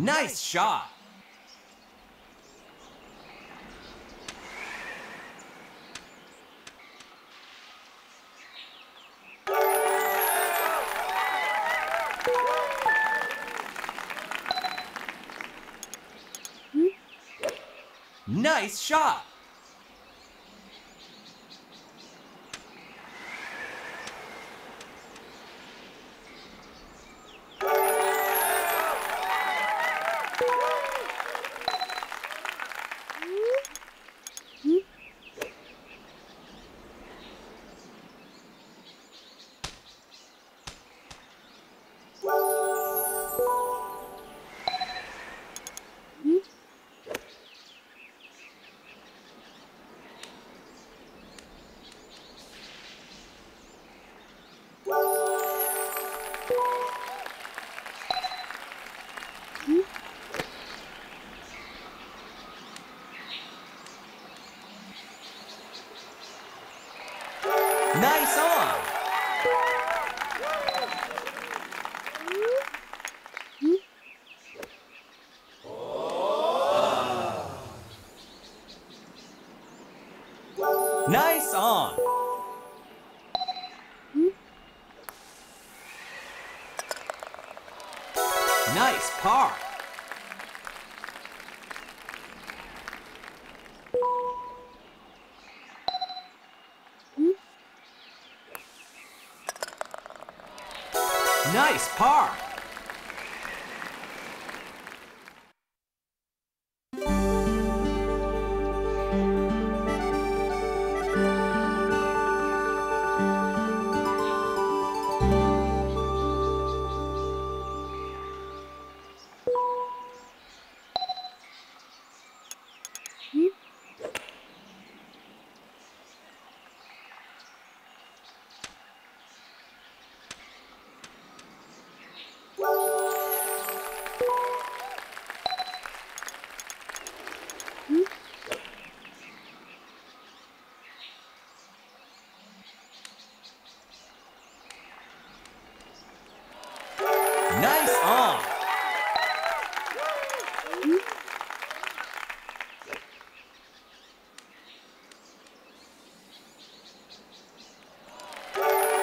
Nice shot! Nice shot! Nice on! Nice par! Nice par! Nice! Ah.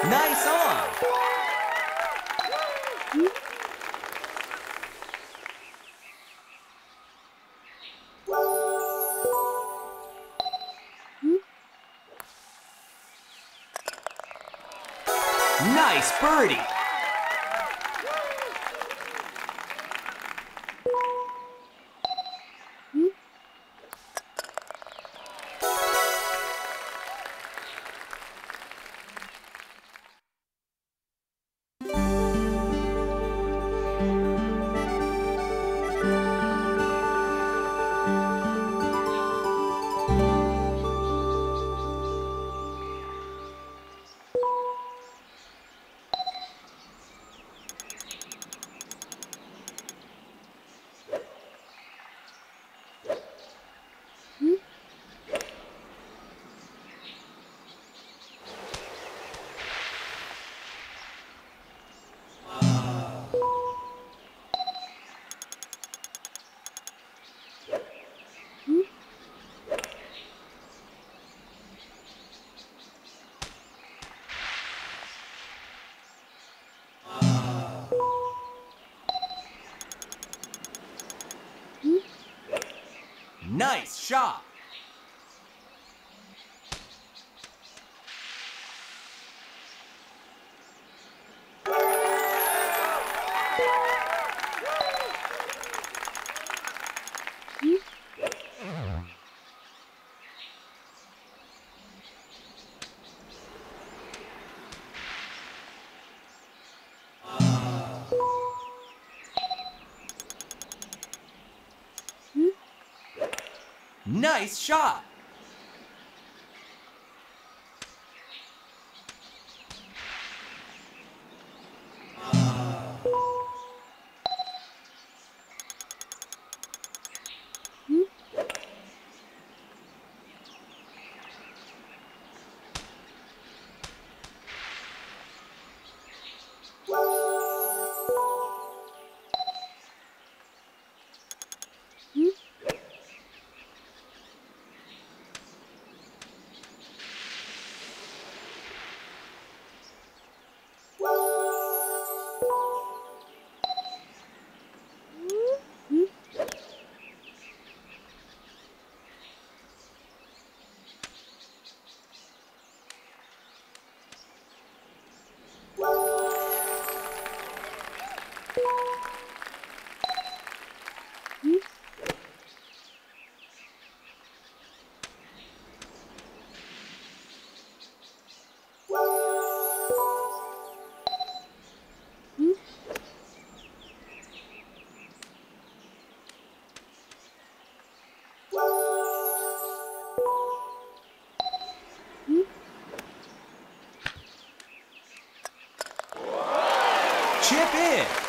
Nice on! Nice birdie! Nice shot. Nice shot. Chip in.